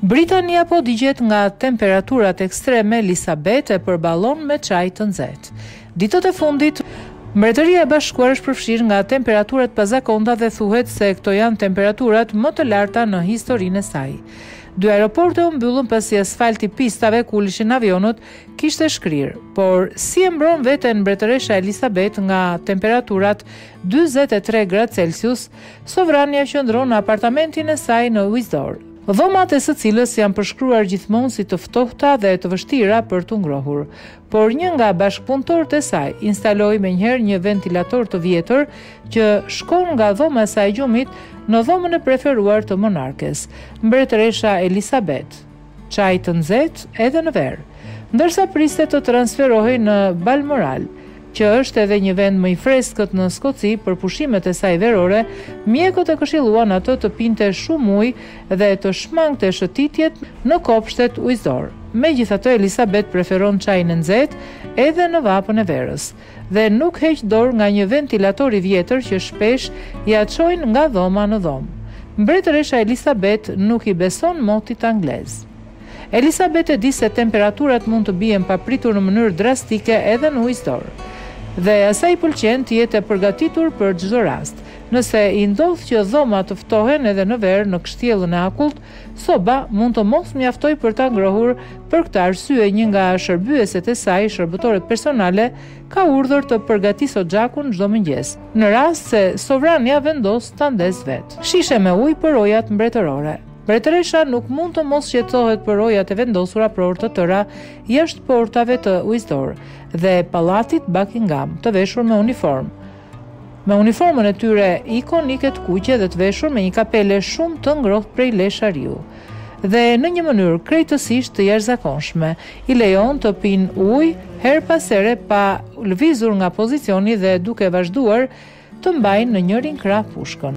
Britania po digjet nga temperaturat ekstreme, Elisabet e përballon me çaj të nxehtë. Ditët e fundit, Mbretëria e Bashkuar është përfshirë nga temperaturat pazakonta dhe thuhet se këto janë temperaturat më të larta në historinë e saj. Dy aeroporte u mbyllën pasi asfalti i pistave ku uleshin avionët kishte shkrirë. Por si e mbron veten Mbretëresha Elisabet nga temperaturat 43 gradë Celsius? Sovrania qëndron në apartamentin e saj në Uindsor, dhomat e së cilës janë përshkruar gjithmonë si të ftohta dhe të vështira për t'u ngrohur. Por një nga bashkëpunëtorët e saj instaloi menjëherë një ventilator të vjetër që shkon nga dhoma e saj e gjumit në dhomën e preferuar të monarkes, Mbretëresha Elisabet. çaj të nxehtë edhe në verë, ndërsa priste të transferohej në Balmoral, që është edhe një vend më i freskët në Skoci për pushimet e saj verore, mjekët e këshilluan atë të pinte shumë ujë dhe të shmangte shëtitjet në kopshtet Uindsor. Megjithatë, Elisabet preferon çajin e nxehtë edhe në vapën e verës. dhe nuk heq dorë nga një ventilator i vjetër që shpesh ia çojnë nga dhoma në dhomë. Mbretëresha Elisabet nuk i beson motit anglez. Elisabet e di se temperaturat mund të bien papritur në mënyrë drastike edhe në Uindsor. Dhe asaj i pëlqen të jetë e përgatitur për çdo rast. Nëse i ndodh që dhomat të ftohen edhe në verë në kështjellën e akullt, Soba mund të mos mjaftojë për ta ngrohur, për këtë arsye një nga shërbyeset e saj, shërbëtoret personale, ka urdhër të përgatisë oxhakun çdo mëngjes, në rast se sovrania vendos ta ndezë vetë. Shishe me ujë për rojat mbretërore. Mbretëresha nuk mund të mos shqetësohet për rojat e vendosura për orë të tëra jashtë portave të Uindsor dhe pallatit Buckingham, të veshur me uniformë. Me uniformën e tyre ikonike të kuqe dhe të veshur me një kapele shumë të ngrohtë prej lesh ariu dhe në një mënyrë krejtësisht të jashtëzakonshme, i lejon të pinë ujë herë pas here pa lëvizur nga pozicioni dhe duke vazhduar të mbajnë në njërin krah pushkën.